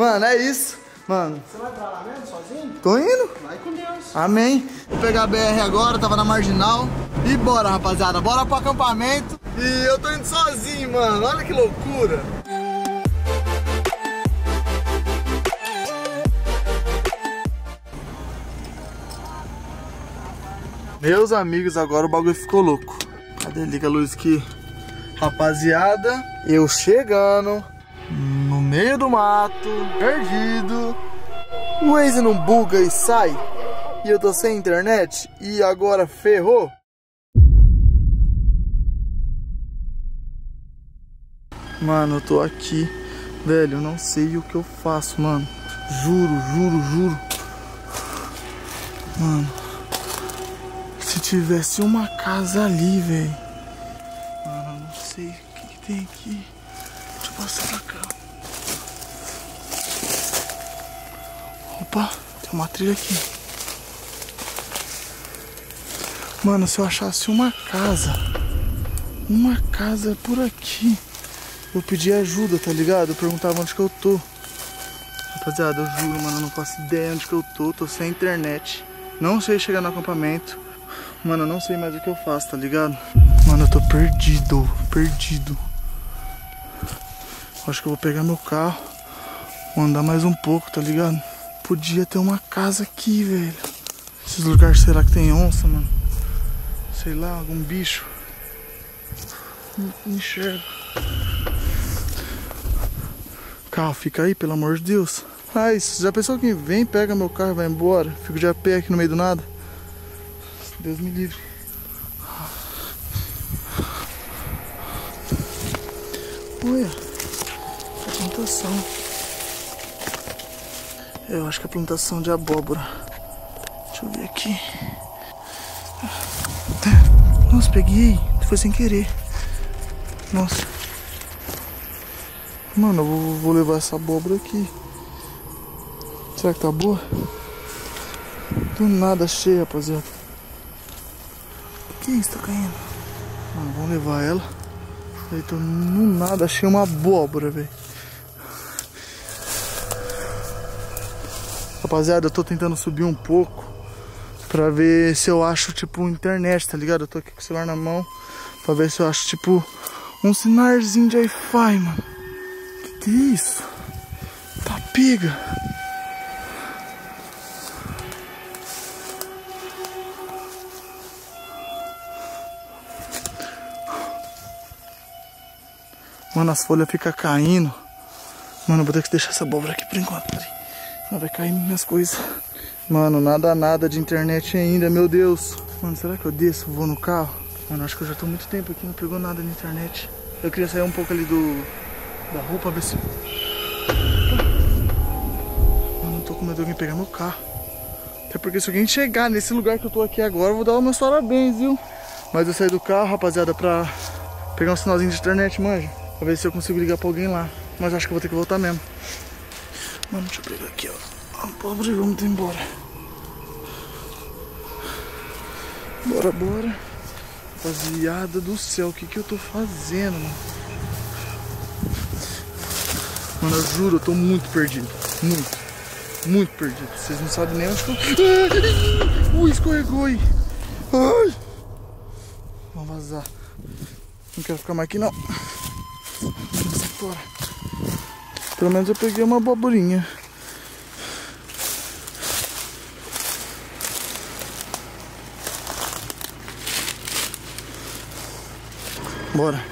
Mano, é isso. Mano, Você vai pra lá mesmo, sozinho? tô indo. Vai com Deus. Amém. Vou pegar a BR agora, tava na marginal. E bora, rapaziada. Bora pro acampamento. E eu tô indo sozinho, mano. Olha que loucura. Meus amigos, agora o bagulho ficou louco. Cadê? Liga a luz aqui. Rapaziada, eu chegando no meio do mato, perdido. O Waze não buga e sai. E eu tô sem internet. E agora ferrou. Mano, eu tô aqui. Velho, eu não sei o que eu faço, mano. Juro, juro, juro. Mano. Se tivesse uma casa ali, velho. Mano, eu não sei o que, tem aqui. Deixa eu passar pra cá. Opa, tem uma trilha aqui. Mano, se eu achasse uma casa, uma casa por aqui, eu pedia ajuda, tá ligado? Eu perguntava onde que eu tô. Rapaziada, eu juro, mano, eu não faço ideia onde que eu tô, tô sem internet. Não sei chegar no acampamento. Mano, eu não sei mais o que eu faço, tá ligado? Mano, eu tô perdido, perdido. Acho que eu vou pegar meu carro, vou andar mais um pouco, tá ligado? Podia ter uma casa aqui, velho. Esses lugares, será que tem onça, mano? Sei lá, algum bicho. Não enxergo. Carro, fica aí, pelo amor de Deus. Isso, já pensou que vem, pega meu carro e vai embora? Fico de a pé aqui no meio do nada? Deus me livre. Olha, a plantação. Eu acho que é plantação de abóbora. Deixa eu ver aqui. Nossa, peguei. Foi sem querer. Nossa. Mano, eu vou, levar essa abóbora aqui. Será que tá boa? Do nada cheia, rapaziada. Que isso, tá caindo? Mano, vamos levar ela. Aí tô no nada, achei uma abóbora, velho. Rapaziada, eu tô tentando subir um pouco pra ver se eu acho, tipo, internet, tá ligado? Eu tô aqui com o celular na mão pra ver se eu acho, tipo, um sinarzinho de Wi-Fi, mano. Que que é isso? Tá pega. Mano, as folhas ficam caindo. Mano, vou ter que deixar essa abóbora aqui por enquanto. Peraí. Vai cair minhas coisas. Mano, nada, nada de internet ainda, meu Deus. Mano, será que eu desço, vou no carro? Mano, acho que eu já tô muito tempo aqui, não pegou nada na internet. Eu queria sair um pouco ali do... Da rua pra ver se... Mano, tô com medo de alguém pegar meu carro. Até porque se alguém chegar nesse lugar que eu tô aqui agora, eu vou dar os meus parabéns, viu? Mas eu saí do carro, rapaziada, pra pegar um sinalzinho de internet, manja. Pra ver se eu consigo ligar pra alguém lá. Mas acho que eu vou ter que voltar mesmo. Eu pegar aqui, ó. A pobre, vamos embora. Bora, bora. Rapaziada do céu, o que que eu tô fazendo, mano? Mano, eu juro, eu tô muito perdido. Muito. Muito perdido. Vocês não sabem nem onde que eu... Ui, escorregou aí. Ai. Vamos vazar. Não quero ficar mais aqui, não. Vamos fora. Pelo menos eu peguei uma aboborinha. Bora.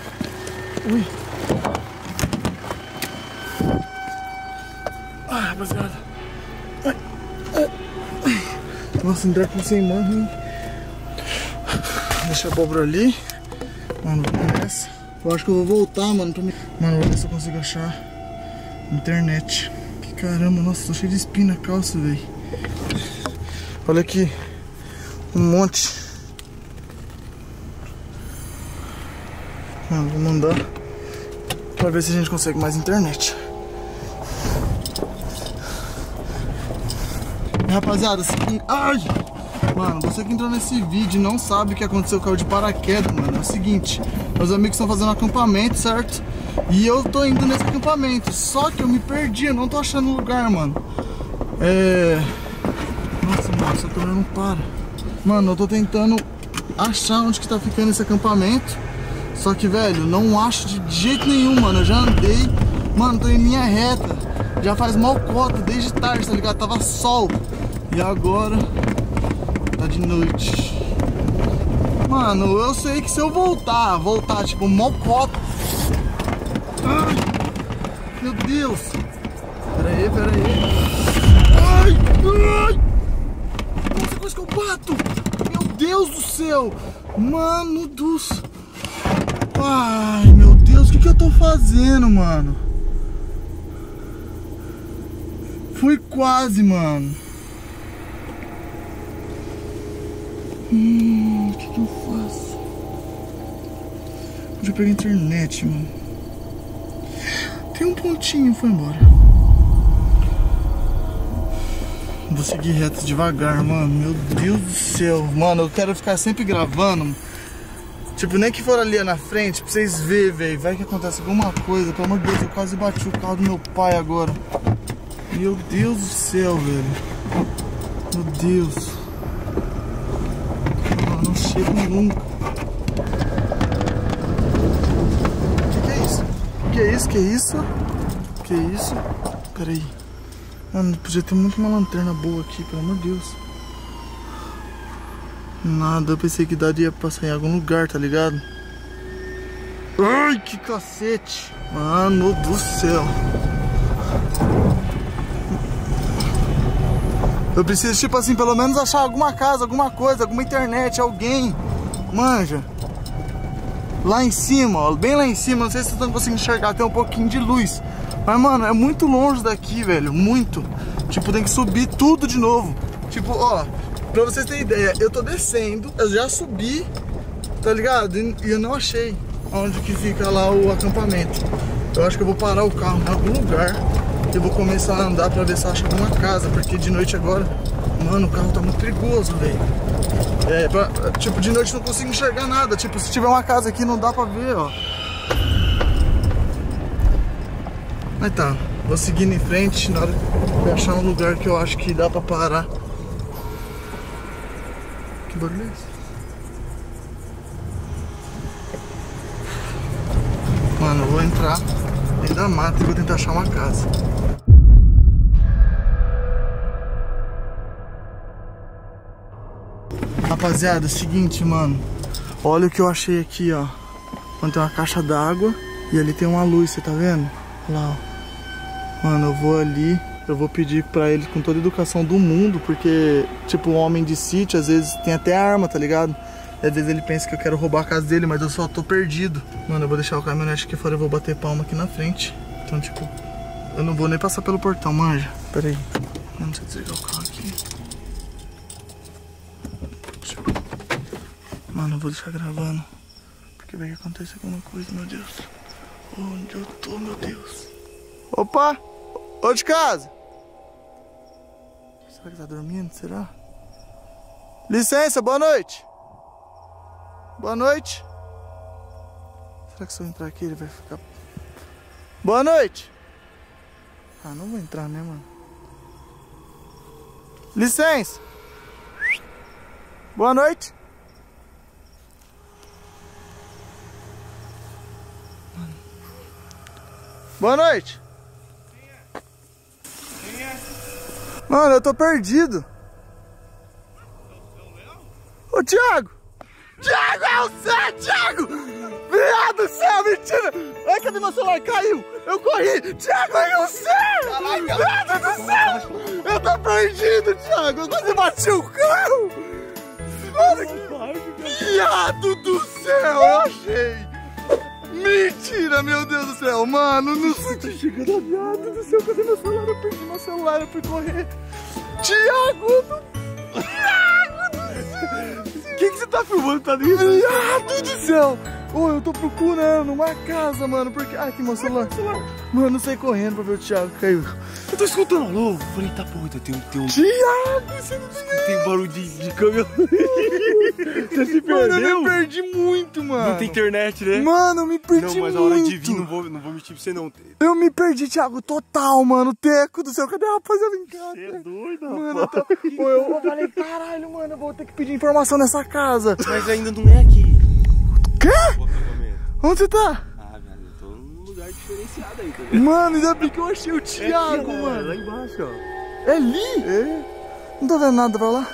Ui. Ai, rapaziada. Ai. Nossa, entrar com sem mão, hein? Deixa a abóbora ali. Mano, nessa. Eu acho que eu vou voltar, mano. Pra. Mano, vou ver se eu consigo achar internet. Que caramba, nossa, tô cheio de espinho na calça, velho. Olha aqui. Um monte. Mano, vou mandar pra ver se a gente consegue mais internet. Rapaziada, se... Ai! Mano, você que entrou nesse vídeo não sabe o que aconteceu com o de paraquedas, mano. É o seguinte, Meus amigos estão fazendo acampamento, certo? E eu tô indo nesse acampamento. Só que eu me perdi, eu não tô achando lugar, mano. É. Nossa, mano, essa câmera não para. Mano, eu tô tentando achar onde que tá ficando esse acampamento. Só que, velho, não acho de jeito nenhum, mano. Eu já andei, mano, tô em linha reta. Já faz mal cota desde tarde, tá ligado? Tava sol. E agora tá de noite. Mano, eu sei que se eu voltar, voltar tipo mocota. Ai, meu Deus. Pera aí, pera aí. Ai, ai. Nossa, quase que eu bato. Meu Deus do céu. Mano dos... Ai, meu Deus, o que, que eu tô fazendo, mano? Fui quase, mano. Hum, o que, que eu faço? Deixa eu pegar a internet, mano. Tem um pontinho, foi embora. Vou seguir reto devagar, mano. Meu Deus do céu. Mano, eu quero ficar sempre gravando. Tipo, nem que for ali na frente, pra vocês verem, velho. Vai que acontece alguma coisa. Pelo amor de Deus, eu quase bati o carro do meu pai agora. Meu Deus do céu, velho. Meu Deus. Eu não chego nunca. Que é isso? Que é isso? Que é isso? Pera aí. Mano, podia ter muito uma lanterna boa aqui, pelo amor de Deus. Nada, eu pensei que daria pra passar em algum lugar, tá ligado? Ai, que cacete! Mano do céu! Eu preciso, tipo assim, pelo menos achar alguma casa, alguma coisa, alguma internet, alguém. Manja. Lá em cima, ó, bem lá em cima, não sei se vocês estão conseguindo enxergar, tem um pouquinho de luz. Mas, mano, é muito longe daqui, velho, muito. Tipo, tem que subir tudo de novo. Tipo, ó, pra vocês terem ideia, eu tô descendo, eu já subi, tá ligado? E eu não achei onde que fica lá o acampamento. Eu acho que eu vou parar o carro em algum lugar eu vou começar a andar pra ver se acha alguma casa, porque de noite agora, mano, o carro tá muito perigoso, velho. É, pra, tipo, de noite não consigo enxergar nada. Tipo, se tiver uma casa aqui não dá pra ver, ó. Mas tá, vou seguindo em frente na hora de achar um lugar que eu acho que dá pra parar. Que barulho é esse? Mano, eu vou entrar dentro da mata e vou tentar achar uma casa. Rapaziada, é seguinte, mano. Olha o que eu achei aqui, ó. Mano, tem uma caixa d'água e ali tem uma luz, você tá vendo? Lá, ó. Mano, eu vou ali, eu vou pedir pra ele com toda a educação do mundo, porque, tipo, um homem de sítio, às vezes tem até arma, tá ligado? Às vezes ele pensa que eu quero roubar a casa dele, mas eu só tô perdido. Mano, eu vou deixar o caminhonete aqui fora, eu vou bater palma aqui na frente. Então, tipo, eu não vou nem passar pelo portão, manja. Pera aí. Não sei desligar o carro aqui. Mano, eu vou deixar gravando. Porque vai que acontece alguma coisa, meu Deus. Onde eu tô, meu Deus? Opa! Ô de casa! Será que tá dormindo? Será? Licença, boa noite! Boa noite! Será que se eu entrar aqui ele vai ficar... Boa noite! Ah, não vou entrar, né, mano? Licença! Boa noite! Boa noite. Quem é? Mano, eu tô perdido. Ô, Thiago! Thiago, é o Zé, Thiago! Viado do céu, mentira! Ai, cadê meu celular? Caiu! Eu corri! Thiago, é o Zé! Viado do céu! Eu tô perdido, Thiago! Eu quase bati o carro! Mano, viado do céu! Eu achei! Mentira, meu Deus do céu, mano. Não sei que chega da viado do céu. Cadê meu celular? Eu perdi meu celular, eu fui correr. Tiago! Tiago do céu! O que, que você tá filmando? Tá ali? Viado do céu! Ô, oh, eu tô procurando uma casa, mano. Porque. Ai, que meu celular. Mano, eu saí correndo pra ver o Thiago caiu. Eu tô escutando alô. Eu falei, tá porra, tem, um- tem um. Tiago, você não Tem barulho de, de câmera. Você se Mano, eu perdeu? me perdi muito, mano. Não tem internet, né? Mano, eu me perdi Não, mas a muito. hora de vir, não vou, não vou mentir pra você não. Eu me perdi, Thiago, total, mano. Teco do céu, cadê a rapaziada em casa? Você é doido, Mano, eu, tô... Eu eu falei, caralho, mano, eu vou ter que pedir informação nessa casa. Mas ainda não é aqui. Quê? Onde você tá? Ah, velho, eu tô diferenciado aí, tá ligado? Mano, ainda bem que eu achei o Thiago, É, mano. Lá embaixo, ó. É ali? É. Não tô vendo nada pra lá.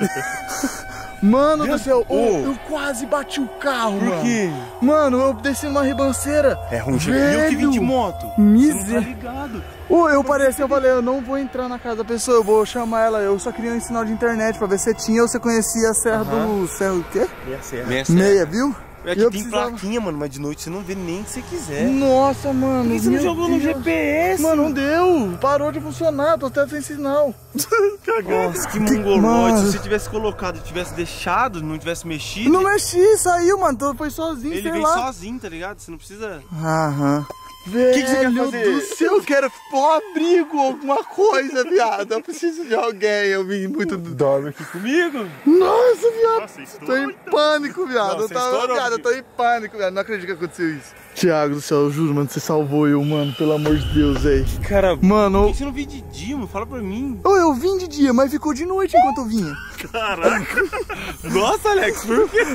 Mano do céu, ô, Ô. eu quase bati o carro, Por mano. quê? Mano, eu desci numa ribanceira. É ruim. E eu que vim de Velho. moto. Você Miser- não tá. Ô, eu pareci, eu falei, eu não vou entrar na casa da pessoa, eu vou chamar ela. Eu só queria um sinal de internet pra ver se tinha ou você conhecia a serra do. Serra o quê? Meia serra. Meia, viu? É que eu tem precisava- plaquinha, mano, mas de noite você não vê nem se você quiser. Nossa, mano. Por que você não jogou no Deus. GPS? Mano, não deu. Parou de funcionar, tô até sem sinal. Nossa, que Que- mongoloide. Se você tivesse colocado, tivesse deixado, não tivesse mexido, Não mexi, saiu, mano. Foi sozinho, ele sei vem lá. sozinho, tá ligado? Você não precisa. Aham. Velho que você quer fazer? do céu, eu quero um abrigo, alguma coisa, viado. Eu preciso de alguém, eu vim muito... do- Dorme aqui comigo? Nossa, viado, Nossa, tô estourou, em pânico, viado. Não, eu, tava, viado, eu tô em pânico, viado. Não acredito que aconteceu isso. Tiago do céu, eu juro, mano, você salvou eu, mano. Pelo amor de Deus, velho. Cara, Mano, por que você não veio de dia, mano? Fala pra mim. eu, eu vim de dia, mas ficou de noite enquanto eu vinha. Caraca. Nossa, Alex, por quê?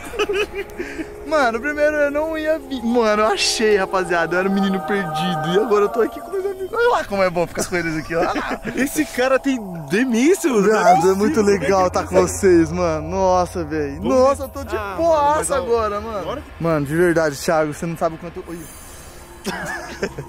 Mano, primeiro eu não ia vir. Mano, eu achei, rapaziada. Eu era um menino perdido. E agora eu tô aqui com. Olha lá como é bom ficar com eles aqui, ó. Esse cara tem demência, mano. Viado, é muito legal estar com vocês, mano. Nossa, velho. Nossa, eu tô de Ah, boaça agora, mano. Mano, de verdade, Thiago, você não sabe o quanto. Olha.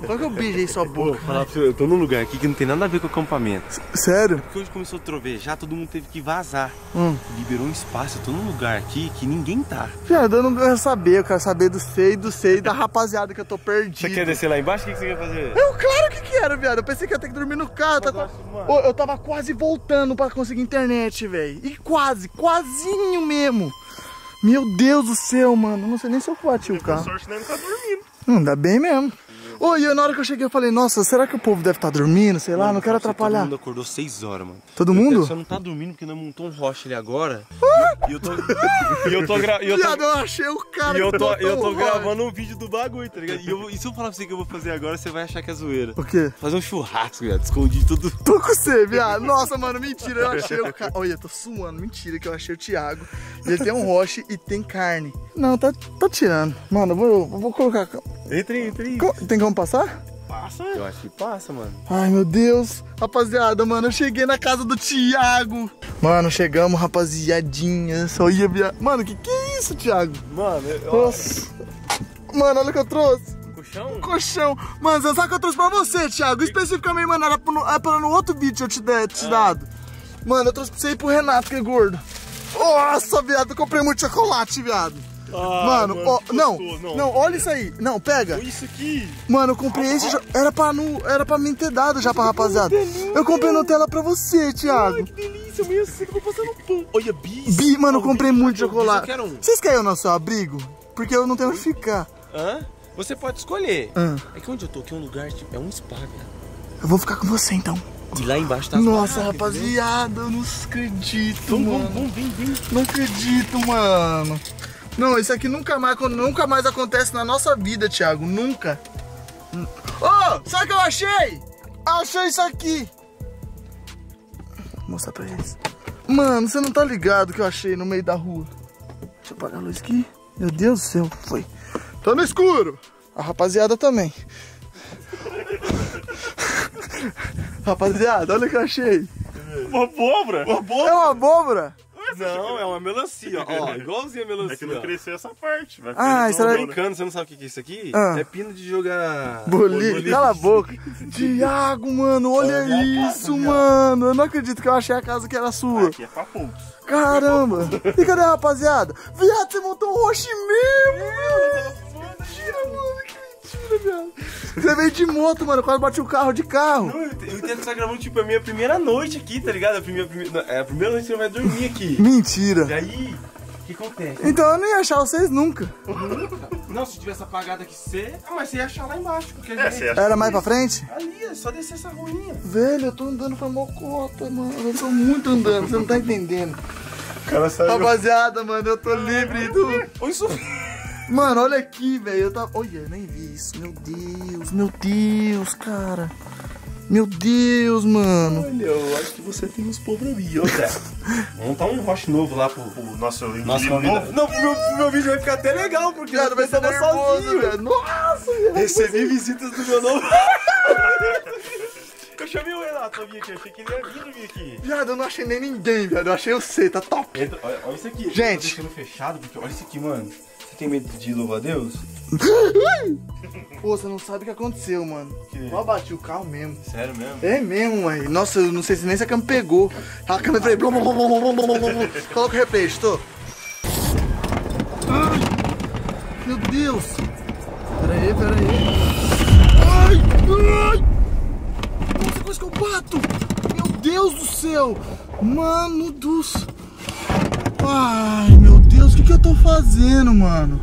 Só que eu beijei sua Pô, boca. falar pra você, eu tô num lugar aqui que não tem nada a ver com o acampamento. Sério? Porque hoje começou a trovejar, todo mundo teve que vazar. Hum. Liberou um espaço, eu tô num lugar aqui que ninguém tá. Viado, eu não quero saber. Eu quero saber do sei, do sei, da rapaziada que eu tô perdido. Você quer descer lá embaixo? O que que você quer fazer? Eu, claro que quero, viado. Eu pensei que ia ter que dormir no carro. tá- eu eu tava quase voltando pra conseguir internet, velho. E quase, quasinho mesmo. Meu Deus do céu, mano. Eu Não sei nem se eu bati o carro. sorte, né? Não tá dormindo. Não, ainda bem mesmo. Ô, e eu, na hora que eu cheguei, eu falei, nossa, será que o povo deve estar dormindo? Sei lá, Mano, não quero atrapalhar. Todo mundo acordou 6 horas, mano. Todo Eu- mundo? Você não tá dormindo porque nós montou um rocha ali agora. E eu tô. E eu tô, gra... e eu tô... Eu achei o cara E eu tô, eu tô o gravando um vídeo do bagulho, tá ligado? E, eu, e se eu falar pra você que eu vou fazer agora, você vai achar que é zoeira. O quê? Fazer um churrasco, viado. Escondi tudo. Tô com você, viado. Nossa, mano, mentira, eu achei o cara. Olha, eu tô suando, mentira, que eu achei o Thiago. E ele tem um roche e tem carne. Não, tá, tá tirando. Mano, eu vou, eu vou colocar. Entra aí. Co- Tem como passar? Passa. Eu acho que passa, mano. Ai, meu Deus. Rapaziada, mano, eu cheguei na casa do Thiago. Mano, chegamos, rapaziadinha. Só ia via... Mano, que que é isso, Thiago? Mano, eu... Nossa. Mano, olha o que eu trouxe. Colchão? Colchão. Mano, você sabe o que eu trouxe pra você, Thiago? Especificamente, mano, era pra, no- era pra no outro vídeo eu te, der, te dado. Mano, eu trouxe pra você ir pro Renato, que é gordo. Nossa, viado, eu comprei muito chocolate, viado. Mano, ó, que não, gostoso, não, olha isso aí. Não, pega. Olha isso aqui. Mano, eu comprei esse. jo- Era pra, no, era pra mim ter dado já pra rapaziada. Eu comprei Nutella pra você, Thiago. Que delícia, amanhã cedo eu vou passar no pão. Olha, bis. Bi, mano, eu comprei muito bis chocolate. um. Vocês querem o nosso abrigo? Porque eu não tenho onde ficar. Hã? Você pode escolher. Ah. É que onde eu tô aqui é um lugar, tipo, é um spa, velho. Eu vou ficar com você então. E lá embaixo tá Nossa, barracas, rapaziada, eu não acredito, Vamos, mano. vamos, vamos, vem, vem. Não acredito, mano. Não, isso aqui nunca mais, nunca mais acontece na nossa vida, Thiago. Nunca. Ô, sabe o que eu achei? Achei isso aqui. Vou mostrar pra eles. Mano, você não tá ligado que eu achei no meio da rua. Deixa eu apagar a luz aqui. Meu Deus do céu, foi. Tô no escuro. A rapaziada também. rapaziada, olha o que eu achei. Uma abóbora. Uma boa? É uma abóbora? Não, é uma melancia, ó. Igualzinho a melancia. É que não cresceu essa parte. Vai Ah, isso era- brincando, você não sabe o que é isso aqui? Ah. É pino de jogar... Bolinho, cala a boca. Tiago, mano, olha isso, mano. Eu não acredito que eu achei a casa que era sua. Aqui é pra poucos. Caramba. E cadê a rapaziada? Viado, você montou um roxo mesmo, meu. Mentira, mano. Você veio de moto, mano, quase bati o carro de carro. Não, eu eu entendo que você tá gravando, tipo, a minha primeira noite aqui, tá ligado? A primeira, primeira- é a primeira noite que você vai dormir aqui. E Mentira. aí, o que acontece? Então eu não ia achar vocês nunca. Não, se tivesse apagado aqui, você. Ah, mas você ia achar lá embaixo, porque a É, gente. Era mais pra frente? Ali, é só descer essa ruinha. Velho, eu tô andando pra mocota, mano. Eu tô muito andando, você não tá entendendo. O cara saiu. Rapaziada, mano, eu tô livre do. Oi, isso. Mano, olha aqui, velho. Eu tava. Olha, eu nem vi isso. Meu Deus, meu Deus, cara. Meu Deus, mano. Olha, eu acho que você tem uns mim, outra. Montar um roche novo lá pro. O nosso novo. Não, pro meu, pro meu vídeo vai ficar até legal, porque Cara, vai ser tava nervoso, velho. Nossa, velho. Recebi visitas do meu novo. Eu chamei o Renato pra vir aqui, achei que ele ia vir vir aqui. Viado, eu não achei nem ninguém, velho. Eu achei você, tá top. Entra, olha, olha isso aqui. Gente. Eu tô deixando fechado, porque olha isso aqui, mano. Tem medo de louvar Deus? Pô, você não sabe o que aconteceu, mano. Que? Eu bati o carro mesmo. Sério mesmo? É mesmo, mãe. Nossa, eu não sei se nem se a câmera pegou. A câmera foi. blum, blum, blum, blum. Coloca o replay, estou. Ai, meu Deus. Pera aí, pera aí. Ai, ai. Nossa, quase que eu bato. Meu Deus do céu. Mano dos... Ai, que, que eu tô fazendo, mano?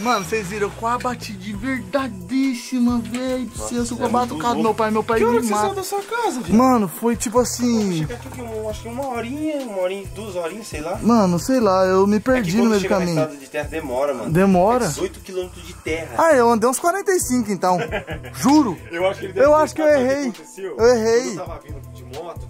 Mano, vocês viram, eu quase bati de verdadíssima, velho. Se eu é bato o muito carro do meu pai, meu pai Que hora me que você saiu mata. da sua casa, velho? Mano, foi tipo assim. Chega aqui, um, acho que uma horinha, uma horinha, duas horinhas, sei lá. Mano, sei lá, eu me É que perdi no quando meio do caminho. estrada de terra demora, mano. Demora? É 18 quilômetros de terra. Ah, eu andei uns 45 então. Juro. Eu acho que ele deve Eu acho que eu errei. Eu errei. Eu tava vindo de moto,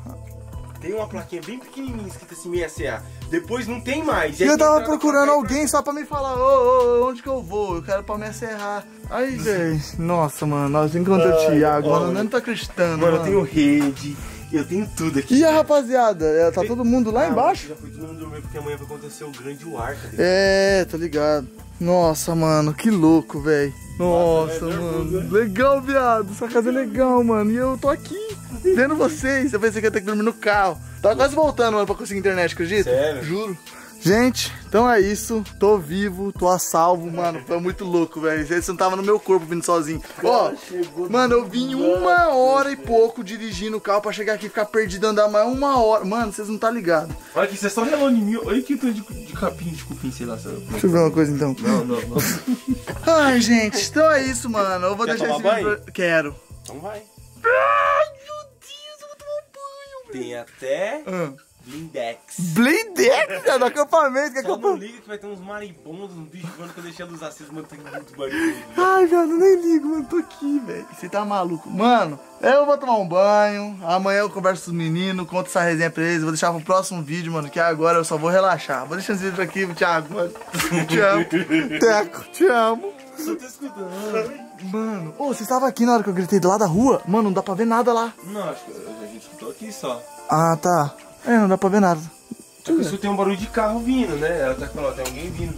tem uma plaquinha bem pequenininha escrita assim, CA. Depois não tem mais. E eu tava procurando alguém só pra me falar, ô, ô, onde que eu vou? Eu quero pra me acerrar. Aí, velho. Nossa, mano, nós encontramos o Thiago, mano, eu não tô acreditando. Mano, eu mano. tenho rede, eu tenho tudo aqui. E a rapaziada? É, Tá todo mundo lá Ah, embaixo? Já foi todo mundo dormir porque amanhã vai acontecer o grande war, tá ligado? É, tô ligado. Nossa, mano, que louco, velho. Nossa, Nossa, é mano. nervoso, Legal, viado. Sua casa é legal, mano. E eu tô aqui, vendo vocês. Eu pensei que ia ter que dormir no carro. Tava quase voltando, mano, pra conseguir internet, acredita? Sério? Juro. Gente, então é isso. Tô vivo, tô a salvo, mano. Foi muito louco, velho. Vocês não tava no meu corpo vindo sozinho. Ó, mano, eu vim uma hora e pouco dirigindo o carro pra chegar aqui e ficar perdido andar mais uma hora. Mano, vocês não tá ligado. Olha aqui, você só relando em mim. Olha que tanto de, de capim, de cupim, sei lá. Sabe? Deixa eu ver uma coisa então. Não, não, não. Ai, gente, então é isso, mano. Eu vou Quer deixar esse vídeo. pra- Quero. Então vai. Tem até Ah. Blindex. Blindex, cara, do acampamento. Que Só não acampamento? liga que vai ter uns marimbondos, uns bichos voando que eu deixei a luz acesa, mano, tem muito barulho. Ai, velho, nem ligo, mano. Tô aqui, velho. Você tá maluco. Mano, eu vou tomar um banho. Amanhã eu converso com os meninos, conto essa resenha pra eles. Vou deixar pro próximo vídeo, mano, que agora eu só vou relaxar. Vou deixar esse vídeo aqui, Thiago, mano. Te amo. Teco, te amo. Só tô escutando. Mano, ô, você estava aqui na hora que eu gritei do lado da rua? Mano, não dá pra ver nada lá. Não, acho que escutou aqui só. Ah, tá. É, não dá pra ver nada. Eu escutei um barulho de carro vindo, né? Ela tá falando, tem alguém vindo.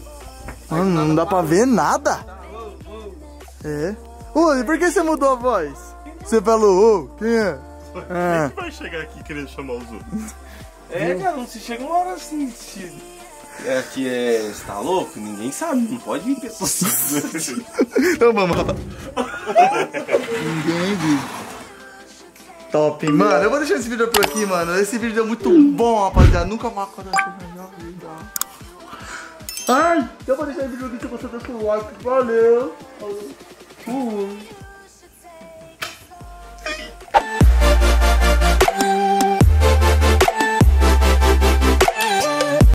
Mano, não dá pra ver nada. É. Ô, e por que você mudou a voz? Você falou, ô, quem é? Ah. Quem vai chegar aqui querendo chamar os outros? É, cara, não se chega uma hora assim. Se... É que é. Você tá louco? Ninguém sabe, não pode vir pessoas. Então vamos lá. Ninguém viu top, hein? Mano, eu vou deixar esse vídeo por aqui, mano. Esse vídeo é muito bom, rapaziada. Nunca vou acordar na minha vida. Ai, eu vou deixar esse vídeo aqui se você deixa o like. Valeu. Falou.